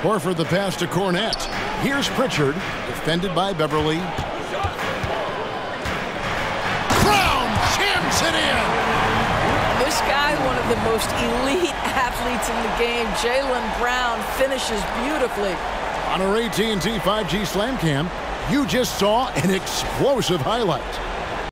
Horford the pass to Kornet. Here's Pritchard, defended by Beverley. Brown jams it in. This guy, one of the most elite athletes in the game, Jaylen Brown, finishes beautifully. On our AT&T 5G Slam Cam, you just saw an explosive highlight.